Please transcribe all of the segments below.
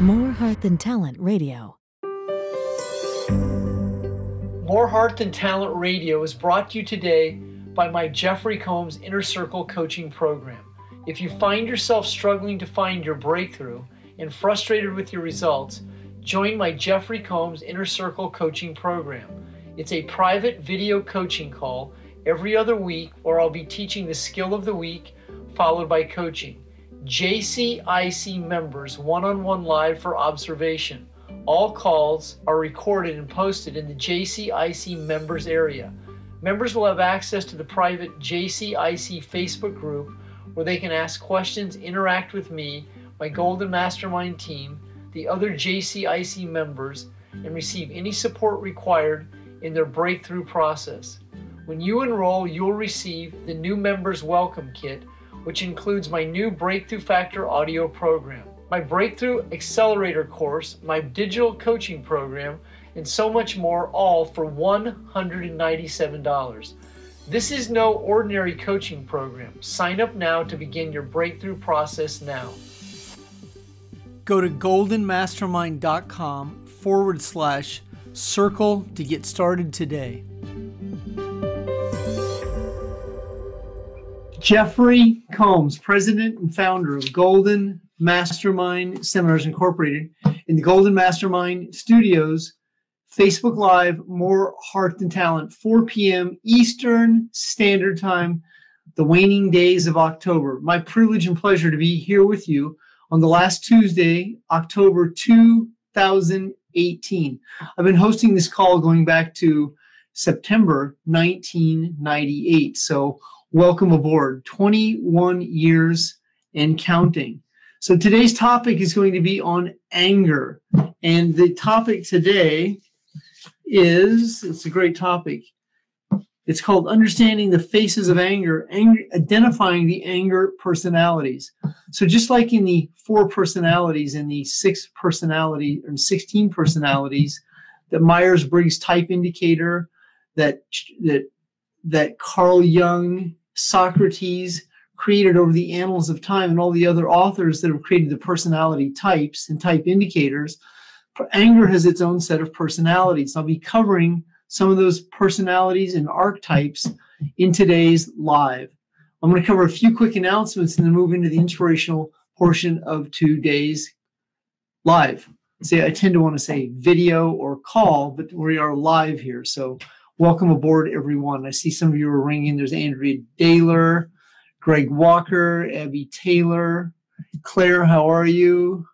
More Heart Than Talent Radio. More Heart Than Talent Radio is brought to you today by my Jeffery Combs Inner Circle Coaching Program. If you find yourself struggling to find your breakthrough and frustrated with your results, join my Jeffery Combs Inner Circle Coaching Program. It's a private video coaching call every other week where I'll be teaching the skill of the week followed by coaching. JCIC members one on one live for observation. All calls are recorded and posted in the JCIC members area. Members will have access to the private JCIC Facebook group where they can ask questions, interact with me, my Golden Mastermind team, the other JCIC members, and receive any support required in their breakthrough process. When you enroll, you'll receive the new Members Welcome Kit which includes my new Breakthrough Factor audio program, my Breakthrough Accelerator course, my digital coaching program, and so much more, all for $197. This is no ordinary coaching program. Sign up now to begin your breakthrough process now. Go to goldenmastermind.com forward slash circle to get started today. Jeffery Combs, president and founder of Golden Mastermind Seminars Incorporated, in the Golden Mastermind Studios, Facebook Live, More Heart Than Talent, 4 p.m. Eastern Standard Time, the waning days of October. My privilege and pleasure to be here with you on the last Tuesday, October 2018. I've been hosting this call going back to September 1998. So welcome aboard. 21 years and counting. So today's topic is going to be on anger. And the topic today is it's a great topic. It's called Understanding the Faces of Anger, anger identifying the anger personalities. So just like in the four personalities and the six personality or 16 personalities, the Myers-Briggs type indicator that that that Carl Jung Socrates created over the annals of time and all the other authors that have created the personality types and type indicators, anger has its own set of personalities. I'll be covering some of those personalities and archetypes in today's live. I'm going to cover a few quick announcements and then move into the inspirational portion of today's live. Say, I tend to want to say video or call, but we are live here. So Welcome aboard, everyone. I see some of you are ringing. There's Andrea Daler, Greg Walker, Abby Taylor, Claire. How are you?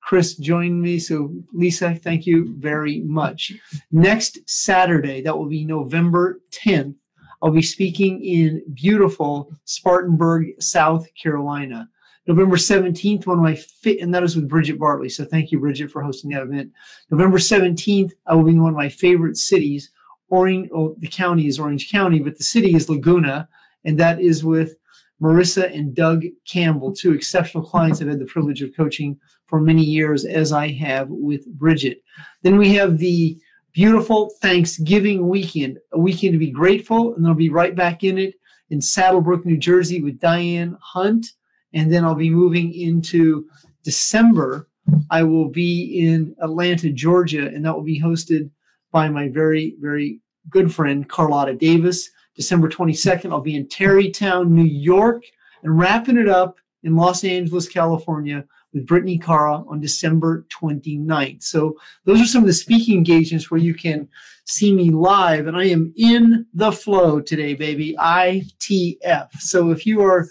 Chris joined me. So, Lisa, thank you very much. Next Saturday, that will be November 10th, I'll be speaking in beautiful Spartanburg, South Carolina. November 17th, one of my fit, and that is with Bridget Bartley. So thank you, Bridget, for hosting that event. November 17th, I will be in one of my favorite cities, Orange, oh, the county is Orange County, but the city is Laguna, and that is with Marissa and Doug Campbell, two exceptional clients I've had the privilege of coaching for many years, as I have with Bridget. Then we have the beautiful Thanksgiving weekend, a weekend to be grateful, and I'll be right back in it in Saddle Brook, New Jersey with Diane Hunt. And then I'll be moving into December. I will be in Atlanta, Georgia, and that will be hosted by my very, very good friend Carlotta Davis. December 22nd, I'll be in Tarrytown, New York, and wrapping it up in Los Angeles, California with Brittany Cara on December 29th. So those are some of the speaking engagements where you can see me live, and I am in the flow today, baby. ITF. So if you are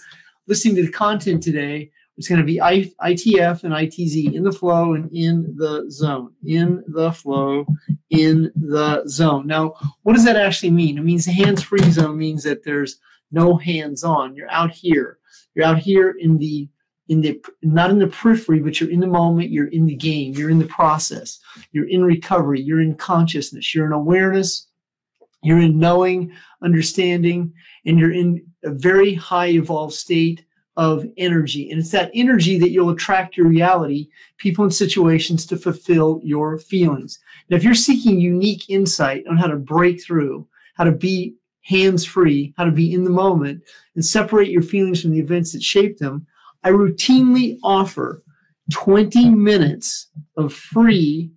listening to the content today, it's going to be ITF and ITZ in the flow and in the zone. In the flow, in the zone. Now, what does that actually mean? It means the hands free zone means that there's no hands on. You're out here. You're out here in the in the not in the periphery, but you're in the moment, you're in the game, you're in the process, you're in recovery, you're in consciousness, you're in awareness, you're in knowing, understanding, and you're in a very high evolved state of energy. And it's that energy that you'll attract your reality, people and situations to fulfill your feelings. Now, if you're seeking unique insight on how to break through, how to be hands free, how to be in the moment, and separate your feelings from the events that shape them, I routinely offer 20 minutes of free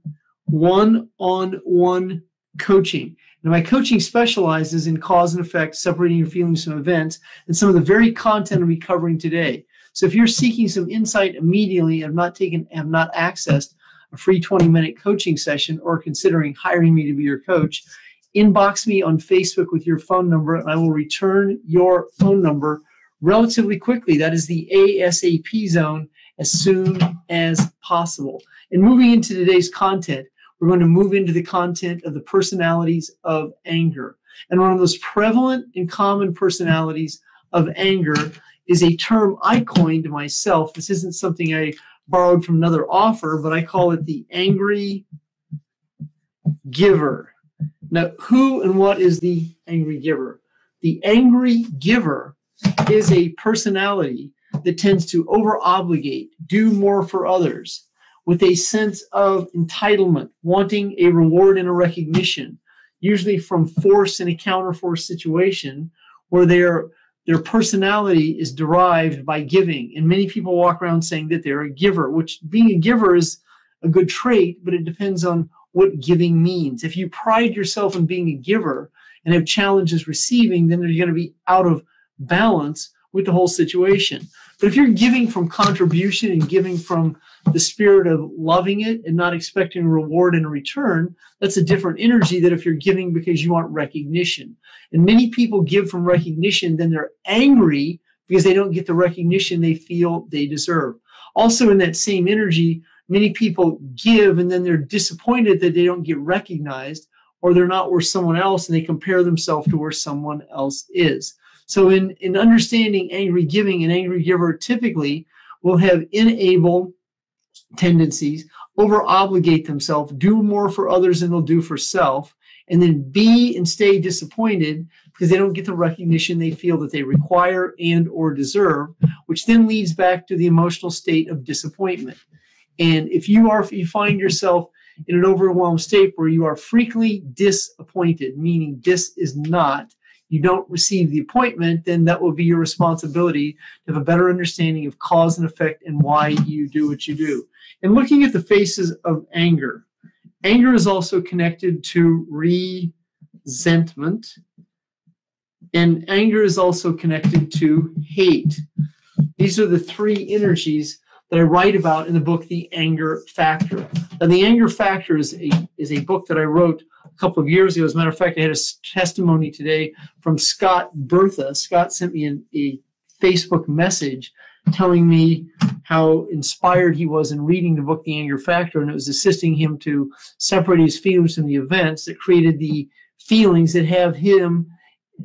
one on one coaching. Now, my coaching specializes in cause and effect, separating your feelings from events, and some of the very content I'll be covering today. So, if you're seeking some insight immediately and have not taken, have not accessed a free 20 minute coaching session or considering hiring me to be your coach, inbox me on Facebook with your phone number, and I will return your phone number relatively quickly. That is the ASAP zone as soon as possible. And moving into today's content, we're going to move into the content of the personalities of anger. And one of those prevalent and common personalities of anger is a term I coined myself. This isn't something I borrowed from another author, but I call it the angry giver. Now, who and what is the angry giver? The angry giver is a personality that tends to over obligate, do more for others, with a sense of entitlement, wanting a reward and a recognition, usually from force in a counterforce situation where their their personality is derived by giving. And many people walk around saying that they're a giver, which being a giver is a good trait, but it depends on what giving means. If you pride yourself in being a giver and have challenges receiving, then you're going to be out of balance with the whole situation. But if you're giving from contribution and giving from the spirit of loving it and not expecting reward in return, that's a different energy than if you're giving because you want recognition. And many people give from recognition, then they're angry because they don't get the recognition they feel they deserve. Also, in that same energy, many people give and then they're disappointed that they don't get recognized or they're not where someone else and they compare themselves to where someone else is. So in, in understanding angry giving, an angry giver typically will have enable tendencies, over obligate themselves, do more for others than they'll do for self, and then be and stay disappointed because they don't get the recognition they feel that they require and or deserve, which then leads back to the emotional state of disappointment. And if you are if you find yourself in an overwhelmed state where you are frequently disappointed, meaning this is not you don't receive the appointment, then that will be your responsibility to have a better understanding of cause and effect and why you do what you do. And looking at the faces of anger, anger is also connected to resentment, and anger is also connected to hate. These are the three energies that I write about in the book, The Anger Factor. Now, The Anger Factor is a, is a book that I wrote a couple of years ago. As a matter of fact, I had a testimony today from Scott Bertha. Scott sent me an, a Facebook message telling me how inspired he was in reading the book, The Anger Factor, and it was assisting him to separate his feelings from the events that created the feelings that have him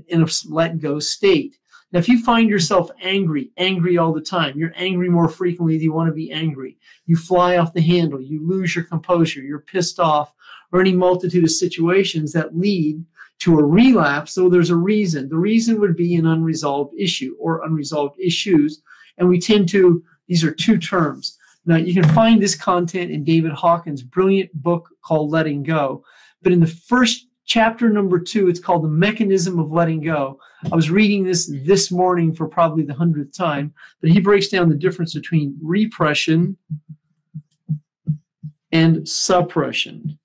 in a let go state. Now, if you find yourself angry, angry all the time, you're angry more frequently than you want to be angry, you fly off the handle, you lose your composure, you're pissed off, or any multitude of situations that lead to a relapse, so there's a reason. The reason would be an unresolved issue or unresolved issues. And we tend to, these are two terms. Now, you can find this content in David Hawkins' brilliant book called Letting Go. But in the first chapter number two, it's called The Mechanism of Letting Go. I was reading this this morning for probably the hundredth time, but he breaks down the difference between repression and suppression.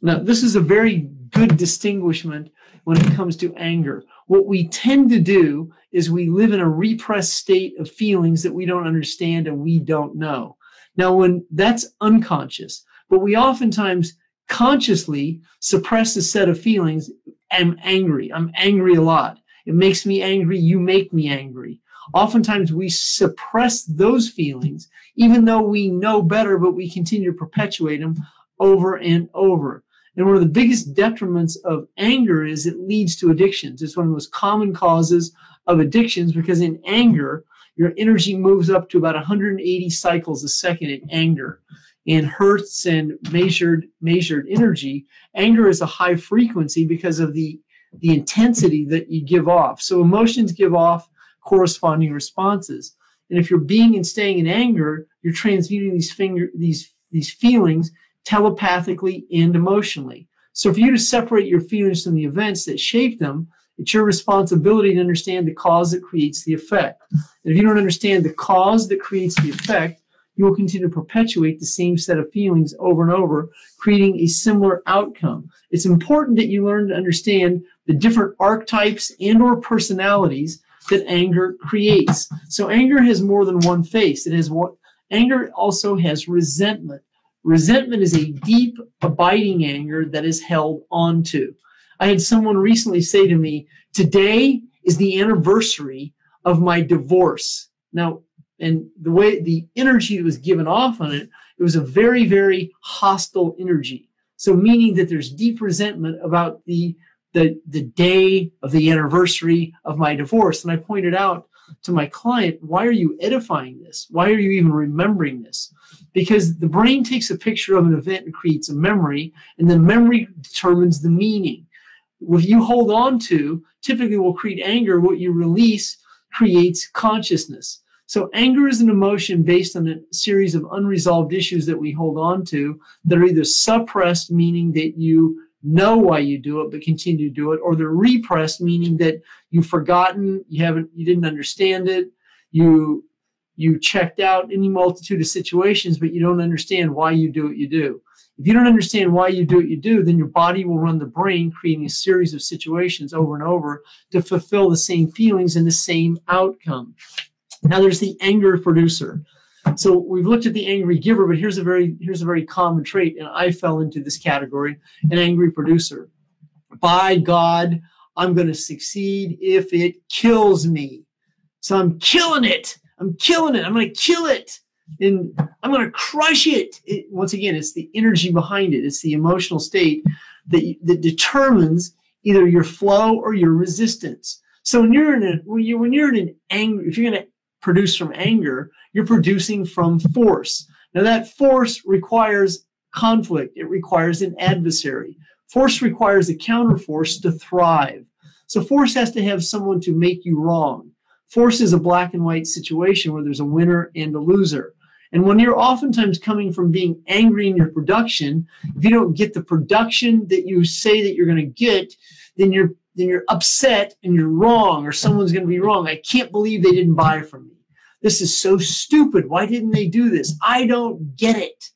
Now, this is a very good distinguishment when it comes to anger. What we tend to do is we live in a repressed state of feelings that we don't understand and we don't know. Now, when that's unconscious, but we oftentimes consciously suppress a set of feelings. I'm angry. I'm angry a lot. It makes me angry. You make me angry. Oftentimes we suppress those feelings, even though we know better, but we continue to perpetuate them over and over. And one of the biggest detriments of anger is it leads to addictions. It's one of the most common causes of addictions because in anger, your energy moves up to about 180 cycles a second in anger in hertz and measured measured energy. Anger is a high frequency because of the the intensity that you give off. So emotions give off corresponding responses. And if you're being and staying in anger you're transmuting these finger these these feelings telepathically and emotionally. So for you to separate your feelings from the events that shape them it's your responsibility to understand the cause that creates the effect. And if you don't understand the cause that creates the effect you will continue to perpetuate the same set of feelings over and over, creating a similar outcome. It's important that you learn to understand the different archetypes and or personalities that anger creates. So anger has more than one face. It has what anger also has resentment. Resentment is a deep, abiding anger that is held onto. I had someone recently say to me, Today is the anniversary of my divorce. Now, and the way the energy that was given off on it, it was a very, very hostile energy. So, meaning that there's deep resentment about the the, the day of the anniversary of my divorce. And I pointed out to my client, why are you edifying this? Why are you even remembering this? Because the brain takes a picture of an event and creates a memory, and the memory determines the meaning. What you hold on to typically will create anger. What you release creates consciousness. So anger is an emotion based on a series of unresolved issues that we hold on to that are either suppressed, meaning that you know why you do it but continue to do it or they're repressed meaning that you've forgotten you haven't you didn't understand it you you checked out any multitude of situations but you don't understand why you do what you do. If you don't understand why you do what you do then your body will run the brain creating a series of situations over and over to fulfill the same feelings and the same outcome now there's the anger producer so we've looked at the angry giver, but here's a very here's a very common trait, and I fell into this category: an angry producer. By God, I'm going to succeed if it kills me. So I'm killing it. I'm killing it. I'm going to kill it. And I'm going to crush it. it. Once again, it's the energy behind it. It's the emotional state that, that determines either your flow or your resistance. So when you're in a, when you when you're in an angry, if you're going to produce from anger, you're producing from force. Now, that force requires conflict, it requires an adversary. Force requires a counterforce to thrive. So, force has to have someone to make you wrong. Force is a black and white situation where there's a winner and a loser. And when you're oftentimes coming from being angry in your production, if you don't get the production that you say that you're going to get, then you're then you're upset and you're wrong or someone's going to be wrong. I can't believe they didn't buy from me. This is so stupid. Why didn't they do this? I don't get it.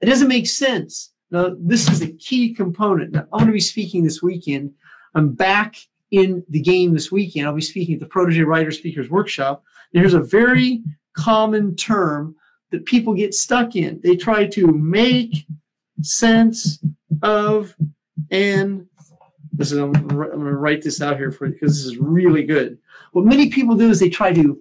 It doesn't make sense. Now, this is a key component. Now, I'm going to be speaking this weekend. I'm back in the game this weekend. I'll be speaking at the Protege Writer Speakers Workshop. And here's a very common term that people get stuck in. They try to make sense of an I'm, I'm going to write this out here for you because this is really good. What many people do is they try to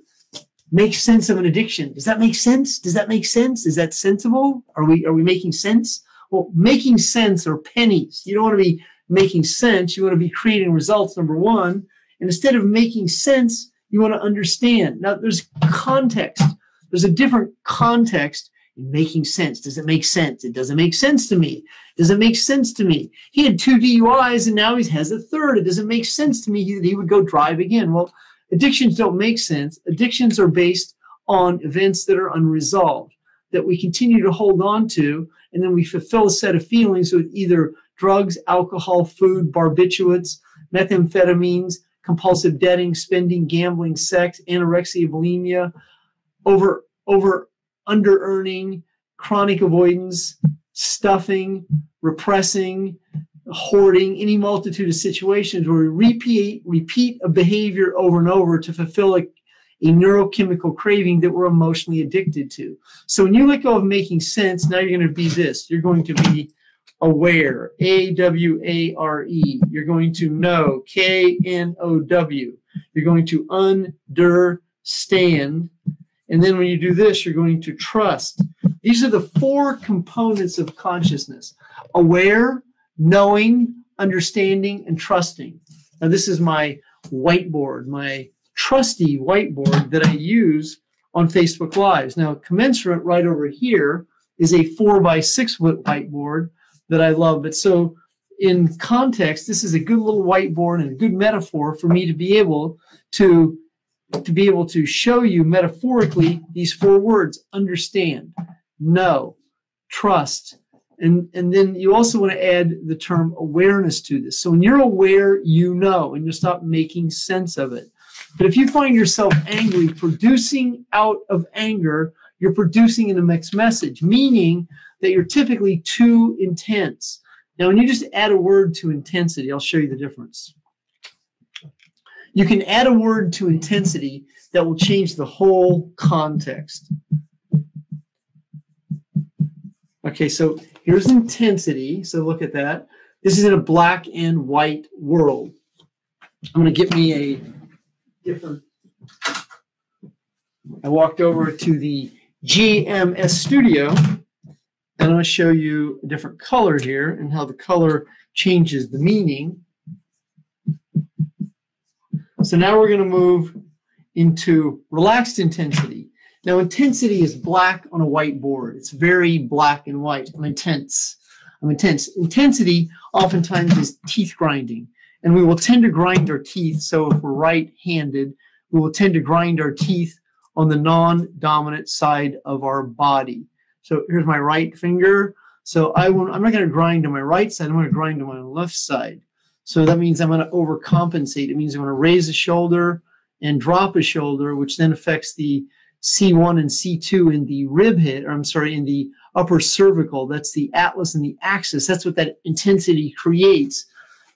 make sense of an addiction. Does that make sense? Does that make sense? Is that sensible? Are we are we making sense? Well, making sense are pennies. You don't want to be making sense. You want to be creating results. Number one, and instead of making sense, you want to understand. Now, there's context. There's a different context making sense. Does it make sense? It doesn't make sense to me. Does it make sense to me? He had two DUIs and now he has a third. It doesn't make sense to me that he would go drive again. Well, Addictions don't make sense. Addictions are based on events that are unresolved that we continue to hold on to, and then we fulfill a set of feelings with either drugs, alcohol, food, barbiturates, methamphetamines, compulsive debting, spending, gambling, sex, anorexia, bulimia, over over under earning, chronic avoidance, stuffing, repressing, hoarding, any multitude of situations where we repeat repeat a behavior over and over to fulfill a, a neurochemical craving that we're emotionally addicted to. So when you let go of making sense, now you're going to be this. You're going to be aware, A W A R E. You're going to know, K N O W. You're going to understand. And then when you do this, you're going to trust. These are the four components of consciousness aware, knowing, understanding, and trusting. Now, this is my whiteboard, my trusty whiteboard that I use on Facebook Lives. Now, commensurate right over here is a four by six foot whiteboard that I love. But so, in context, this is a good little whiteboard and a good metaphor for me to be able to to be able to show you metaphorically these four words understand know trust and, and then you also want to add the term awareness to this. So when you're aware, you know, and you stop making sense of it. But if you find yourself angry, producing out of anger you're producing in a mixed message, meaning that you're typically too intense. Now, when you just add a word to intensity, I'll show you the difference. You can add a word to intensity that will change the whole context. Okay, so here's intensity. So look at that. This is in a black and white world. I'm going to get me a different. I walked over to the GMS studio and I'm going to show you a different color here and how the color changes the meaning. So now we're going to move into relaxed intensity. Now, intensity is black on a white board. It's very black and white. I'm intense. I'm intense. Intensity oftentimes is teeth grinding, and we will tend to grind our teeth. So, if we're right handed, we will tend to grind our teeth on the non dominant side of our body. So, here's my right finger. So, I won't, I'm not going to grind on my right side, I'm going to grind on my left side. So, that means I'm going to overcompensate. It means I'm going to raise a shoulder and drop a shoulder, which then affects the C1 and C2 in the rib hit, or I'm sorry, in the upper cervical. That's the atlas and the axis. That's what that intensity creates.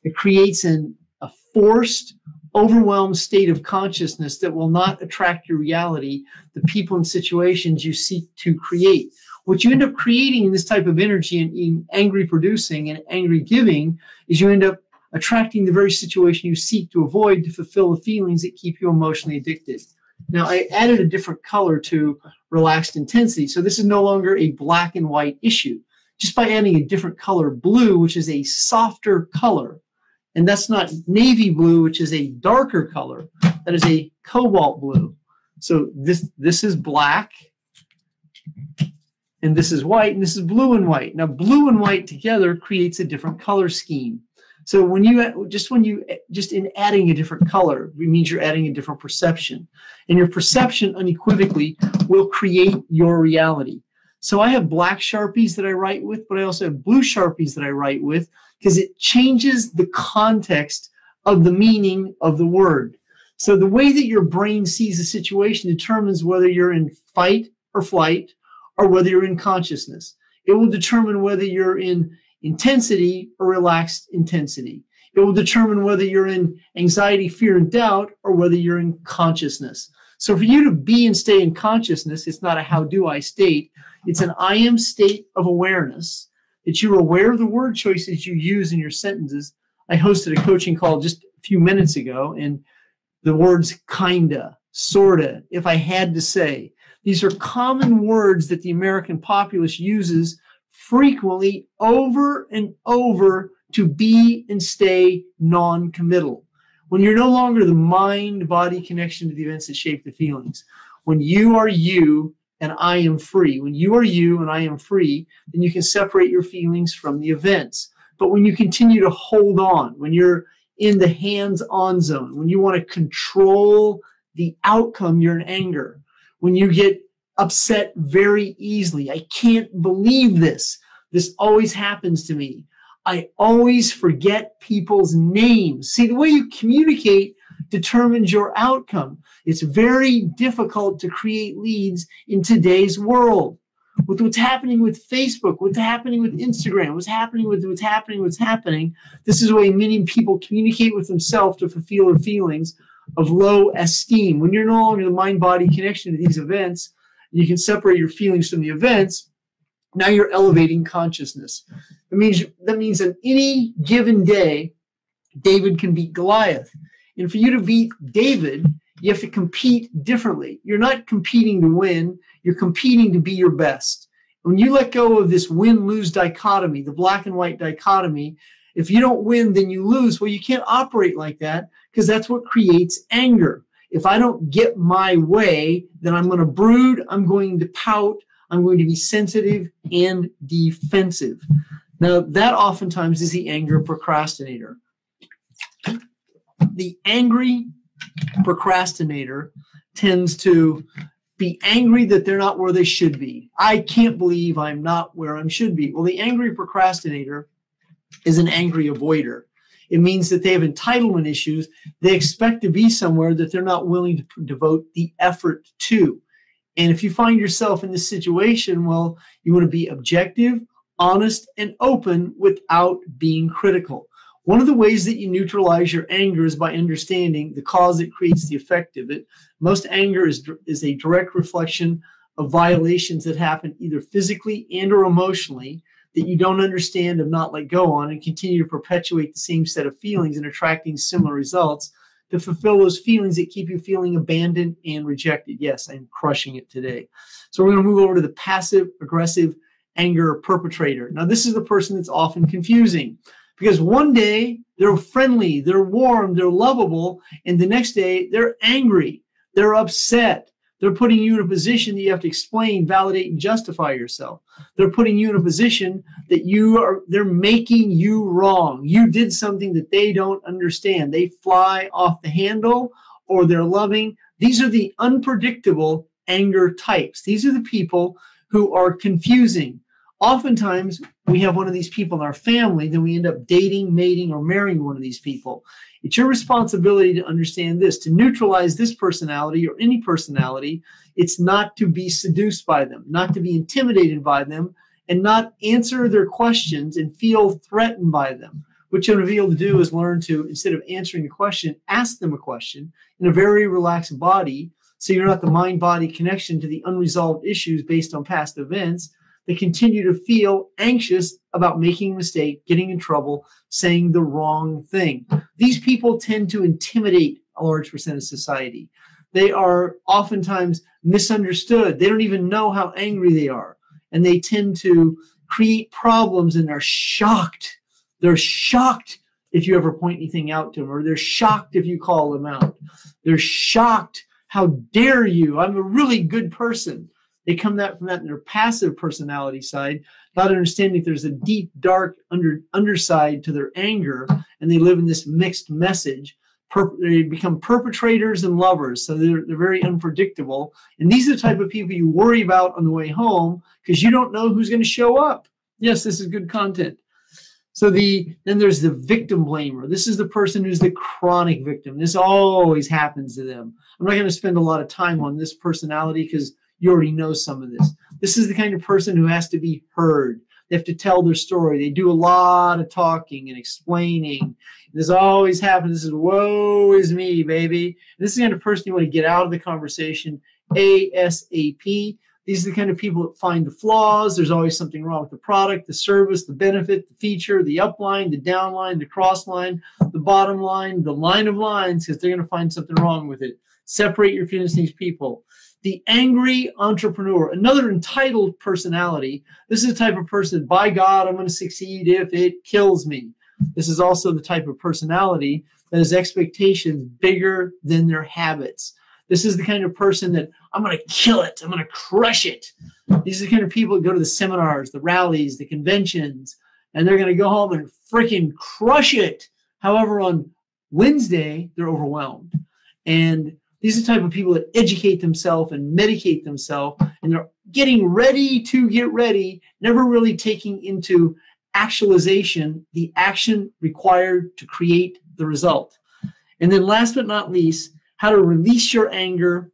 It creates an, a forced, overwhelmed state of consciousness that will not attract your reality, the people and situations you seek to create. What you end up creating in this type of energy and in angry producing and angry giving is you end up attracting the very situation you seek to avoid to fulfill the feelings that keep you emotionally addicted. Now, I added a different color to relaxed intensity. So this is no longer a black and white issue. Just by adding a different color, blue, which is a softer color, and that's not navy blue, which is a darker color. That is a cobalt blue. So this this is black, and this is white, and this is blue and white. Now, blue and white together creates a different color scheme. So when you just when you just in adding a different color, it means you're adding a different perception, and your perception unequivocally will create your reality. So I have black sharpies that I write with, but I also have blue sharpies that I write with because it changes the context of the meaning of the word. So the way that your brain sees a situation determines whether you're in fight or flight or whether you're in consciousness. It will determine whether you're in intensity or relaxed intensity. It will determine whether you're in anxiety, fear, and doubt, or whether you're in consciousness. So for you to be and stay in consciousness, it's not a how do I state, it's an I am state of awareness that you're aware of the word choices you use in your sentences. I hosted a coaching call just a few minutes ago, and the words kinda, sorta, if I had to say, these are common words that the American populace uses frequently over and over to be and stay non committal. When you're no longer the mind body connection to the events that shape the feelings, when you are you and I am free, when you are you and I am free, then you can separate your feelings from the events. But when you continue to hold on, when you're in the hands on zone, when you want to control the outcome, you're in anger. When you get upset very easily. I can't believe this. This always happens to me. I always forget people's names. See, the way you communicate determines your outcome. It's very difficult to create leads in today's world. With what's happening with Facebook, what's happening with Instagram, what's happening with what's happening, what's happening, this is the way many people communicate with themselves to fulfill their feelings of low esteem. When you're no longer the mind body connection to these events, you can separate your feelings from the events, now you're elevating consciousness. That means that means on any given day, David can beat Goliath. And for you to beat David, you have to compete differently. You're not competing to win, you're competing to be your best. When you let go of this win lose dichotomy, the black and white dichotomy, if you don't win, then you lose. Well, you can't operate like that because that's what creates anger. If I don't get my way, then I'm going to brood, I'm going to pout, I'm going to be sensitive and defensive. Now, that oftentimes is the anger procrastinator. The angry procrastinator tends to be angry that they're not where they should be. I can't believe I'm not where I should be. Well, the angry procrastinator is an angry avoider. It means that they have entitlement issues. They expect to be somewhere that they're not willing to devote the effort to. And if you find yourself in this situation, well, you want to be objective, honest, and open without being critical. One of the ways that you neutralize your anger is by understanding the cause that creates the effect of it. Most anger is, is a direct reflection of violations that happen either physically and or emotionally that you don't understand and not let go on and continue to perpetuate the same set of feelings and attracting similar results to fulfill those feelings that keep you feeling abandoned and rejected. Yes, I'm crushing it today. So we're going to move over to the passive aggressive anger perpetrator. Now, this is the person that's often confusing because one day they're friendly, they're warm, they're lovable, and the next day they're angry, they're upset. They're putting you in a position that you have to explain, validate, and justify yourself. They're putting you in a position that you are, they're making you wrong. You did something that they don't understand. They fly off the handle or they're loving. These are the unpredictable anger types. These are the people who are confusing oftentimes we have one of these people in our family, then we end up dating, mating, or marrying one of these people. It's your responsibility to understand this, to neutralize this personality or any personality. It's not to be seduced by them, not to be intimidated by them, and not answer their questions and feel threatened by them. What you're going to be able to do is learn to, instead of answering a question, ask them a question in a very relaxed body. So you're not the mind body connection to the unresolved issues based on past events they continue to feel anxious about making a mistake, getting in trouble, saying the wrong thing. These people tend to intimidate a large percent of society. They are oftentimes misunderstood. They don't even know how angry they are. And they tend to create problems and are shocked. They're shocked if you ever point anything out to them, or they're shocked if you call them out. They're shocked. How dare you? I'm a really good person. They come that from that in their passive personality side, not understanding that there's a deep, dark under underside to their anger, and they live in this mixed message. Per, they become perpetrators and lovers, so they're, they're very unpredictable. And these are the type of people you worry about on the way home because you don't know who's going to show up. Yes, this is good content. So the then there's the victim blamer. This is the person who's the chronic victim. This always happens to them. I'm not going to spend a lot of time on this personality because you already know some of this. This is the kind of person who has to be heard. They have to tell their story. They do a lot of talking and explaining. This always happens. This is woe is me, baby. And this is the kind of person you want to get out of the conversation ASAP. These are the kind of people that find the flaws. There's always something wrong with the product, the service, the benefit, the feature, the upline, the downline, the cross line, the bottom line, the line of lines, because they're going to find something wrong with it. Separate your feelings from these people the angry entrepreneur, another entitled personality. This is the type of person, by God, I'm going to succeed if it kills me. This is also the type of personality that has expectations bigger than their habits. This is the kind of person that I'm going to kill it, I'm going to crush it. These are the kind of people that go to the seminars, the rallies, the conventions, and they're going to go home and freaking crush it. However, on Wednesday, they're overwhelmed. And these are the type of people that educate themselves and medicate themselves, and they're getting ready to get ready, never really taking into actualization the action required to create the result. And then, last but not least, how to release your anger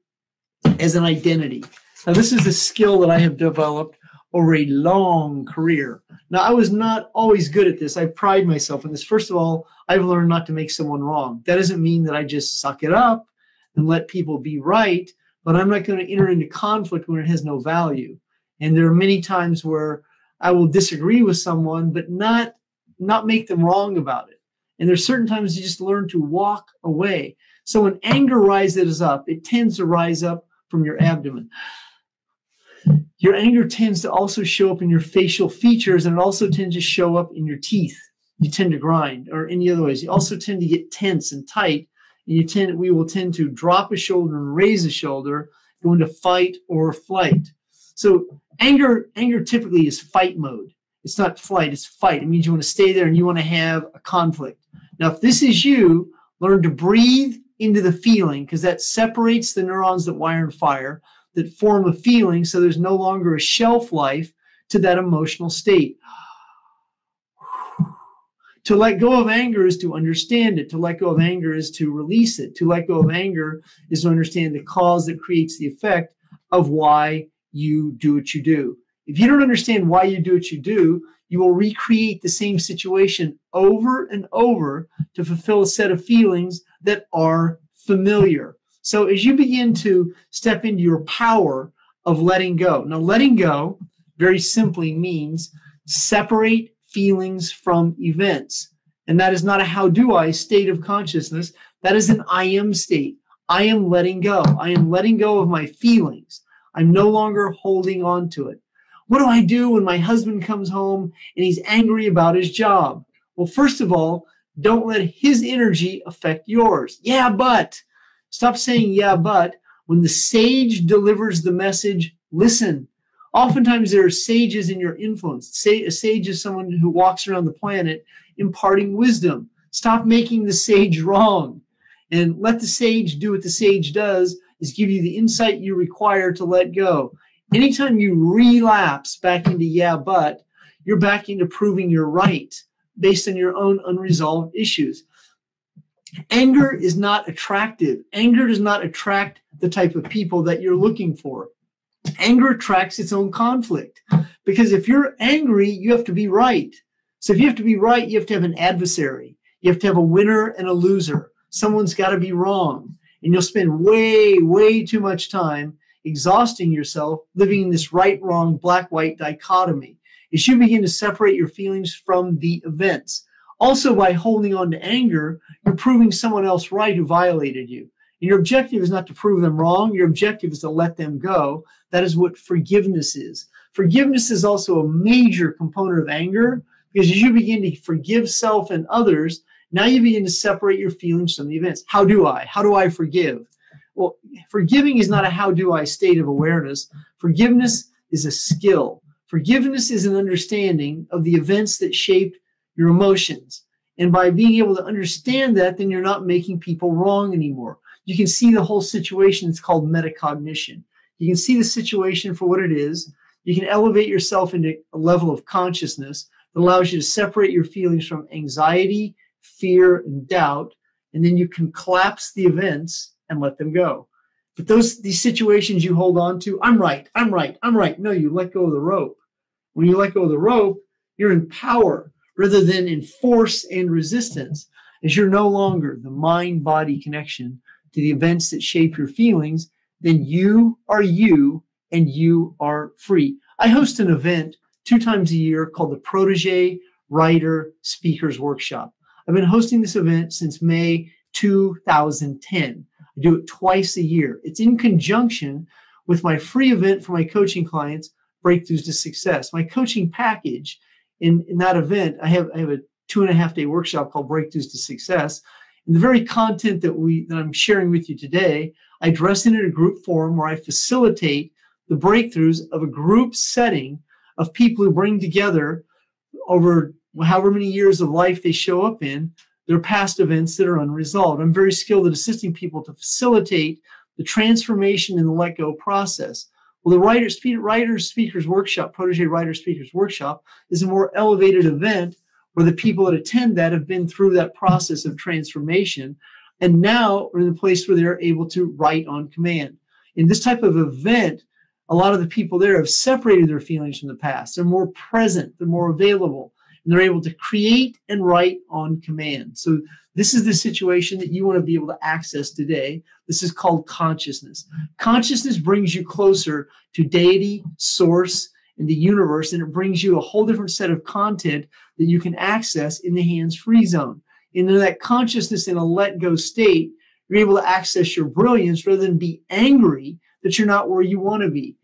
as an identity. Now, this is a skill that I have developed over a long career. Now, I was not always good at this. I pride myself in this. First of all, I've learned not to make someone wrong. That doesn't mean that I just suck it up and let people be right, but I'm not going to enter into conflict when it has no value. And there are many times where I will disagree with someone, but not not make them wrong about it. And there's certain times you just learn to walk away. So when anger rises up, it tends to rise up from your abdomen. Your anger tends to also show up in your facial features, and it also tends to show up in your teeth. You tend to grind, or any other ways. You also tend to get tense and tight you tend we will tend to drop a shoulder and raise a shoulder, go into fight or flight. So anger, anger typically is fight mode. It's not flight, it's fight. It means you want to stay there and you want to have a conflict. Now, if this is you, learn to breathe into the feeling because that separates the neurons that wire and fire that form a feeling so there's no longer a shelf life to that emotional state. To let go of anger is to understand it. To let go of anger is to release it. To let go of anger is to understand the cause that creates the effect. of why you do what you do. If you don't understand why you do what you do, you will recreate the same situation over and over to fulfill a set of feelings that are familiar. So as you begin to step into your power of letting go, now letting go very simply means separate feelings from events. And that is not a how do I state of consciousness. That is an I am state. I am letting go. I am letting go of my feelings. I'm no longer holding on to it. What do I do when my husband comes home and he's angry about his job? Well, first of all, don't let his energy affect yours. Yeah, but stop saying yeah, but when the sage delivers the message, listen. Oftentimes there are sages in your influence. Say a sage is someone who walks around the planet imparting wisdom. Stop making the sage wrong and let the sage do what the sage does is give you the insight you require to let go. Anytime you relapse back into yeah, but you're back into proving you're right based on your own unresolved issues. Anger is not attractive. Anger does not attract the type of people that you're looking for. Anger attracts its own conflict because if you're angry, you have to be right. So if you have to be right, you have to have an adversary. You have to have a winner and a loser. Someone's got to be wrong. And you'll spend way, way too much time exhausting yourself living in this right wrong, black white dichotomy. As you begin to separate your feelings from the events. Also, by holding on to anger, you're proving someone else right who violated you. And your objective is not to prove them wrong, your objective is to let them go. That is what forgiveness is. Forgiveness is also a major component of anger because as you begin to forgive self and others, now you begin to separate your feelings from the events. How do I? How do I forgive? Well, forgiving is not a how do I state of awareness. Forgiveness is a skill. Forgiveness is an understanding of the events that shaped your emotions. And by being able to understand that, then you're not making people wrong anymore. You can see the whole situation. It's called metacognition. You can see the situation for what it is. You can elevate yourself into a level of consciousness that allows you to separate your feelings from anxiety fear, and doubt, and then you can collapse the events and let them go. But those these situations you hold on to, I'm right, I'm right, I'm right. No, you let go of the rope. When you let go of the rope, you're in power rather than in force and resistance, as you're no longer the mind-body connection to the events that shape your feelings, then you are you and you are free. I host an event two times a year called the Protege Writer Speakers Workshop. I've been hosting this event since May 2010. I do it twice a year. It's in conjunction with my free event for my coaching clients, Breakthroughs to Success. My coaching package in, in that event, I have, I have a two and a half day workshop called Breakthroughs to Success. And the very content that we that I'm sharing with you today, I address it in a group forum where I facilitate the breakthroughs of a group setting of people who bring together over however many years of life they show up in, their past events that are unresolved. I'm very skilled at assisting people to facilitate the transformation in the let go process. Well, the writer, writers speakers workshop, protege writer speakers workshop, is a more elevated event where the people that attend that have been through that process of transformation and now are in the place where they're able to write on command. In this type of event, a lot of the people there have separated their feelings from the past. They're more present, they're more available, and they're able to create and write on command. So this is the situation that you want to be able to access today. This is called consciousness. Consciousness brings you closer to deity, source, and the universe, and it brings you a whole different set of content that you can access in the hands-free zone. in that consciousness in a let-go state, you're able to access your brilliance rather than be angry that you're not where you want to be.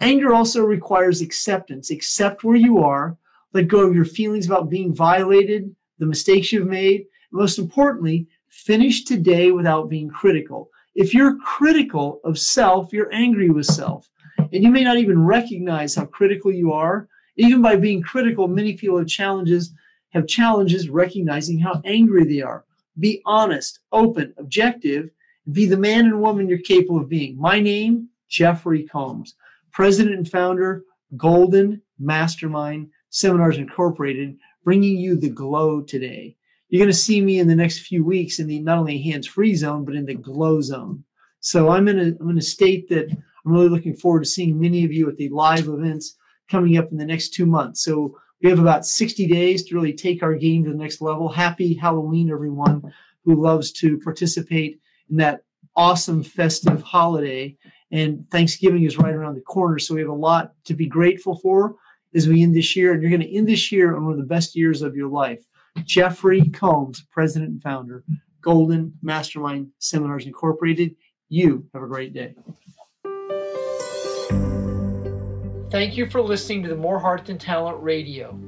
Anger also requires acceptance. Accept where you are let go of your feelings about being violated, the mistakes you've made. And most importantly, finish today without being critical. If you're critical of self, you're angry with self. And you may not even recognize how critical you are. Even by being critical, many people have challenges, have challenges recognizing how angry they are. Be honest, open, objective, and be the man and woman you're capable of being. My name, Jeffery Combs, president and founder, Golden Mastermind Seminars Incorporated, bringing you the glow today. You're going to see me in the next few weeks in the not only hands-free zone, but in the glow zone. So I'm in a I'm in a state that I'm really looking forward to seeing many of you at the live events coming up in the next two months. So we have about 60 days to really take our game to the next level. Happy Halloween, everyone who loves to participate in that awesome festive holiday. And Thanksgiving is right around the corner. So we have a lot to be grateful for as we end this year. And you're going to end this year on one of the best years of your life. Jeffery Combs, president and founder, Golden Mastermind Seminars Incorporated. You have a great day. Thank you for listening to the More Heart Than Talent Radio.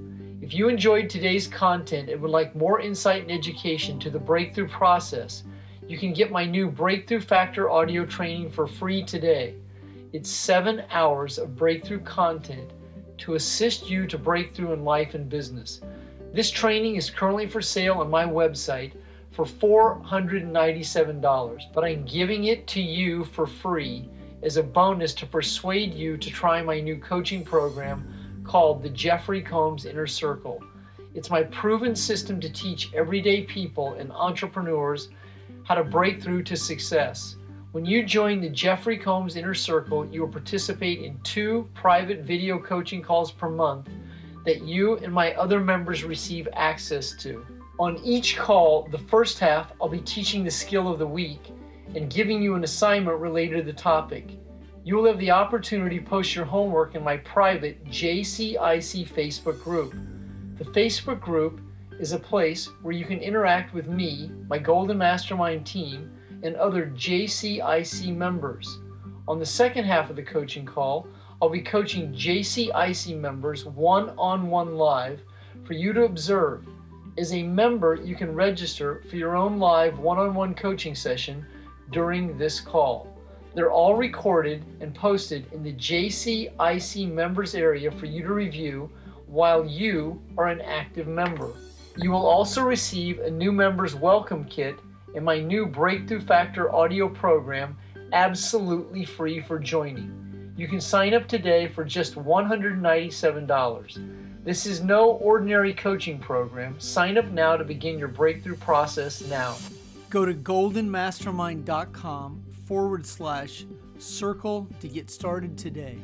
If you enjoyed today's content and would like more insight and education to the breakthrough process, you can get my new Breakthrough Factor audio training for free today. It's seven hours of breakthrough content to assist you to break through in life and business. This training is currently for sale on my website for $497, but I'm giving it to you for free as a bonus to persuade you to try my new coaching program called the Jeffery Combs Inner Circle. It's my proven system to teach everyday people and entrepreneurs how to break through to success. When you join the Jeffery Combs Inner Circle, you will participate in two private video coaching calls per month that you and my other members receive access to. On each call, the first half, I'll be teaching the skill of the week and giving you an assignment related to the topic. You will have the opportunity to post your homework in my private JCIC Facebook group. The Facebook group is a place where you can interact with me, my Golden Mastermind team, and other JCIC members. On the second half of the coaching call, I'll be coaching JCIC members one on one live for you to observe. As a member, you can register for your own live one on one coaching session during this call. They're all recorded and posted in the JCIC members area for you to review while you are an active member. You will also receive a new member's welcome kit and my new Breakthrough Factor audio program absolutely free for joining. You can sign up today for just $197. This is no ordinary coaching program. Sign up now to begin your breakthrough process now. Go to goldenmastermind.com forward slash circle to get started today.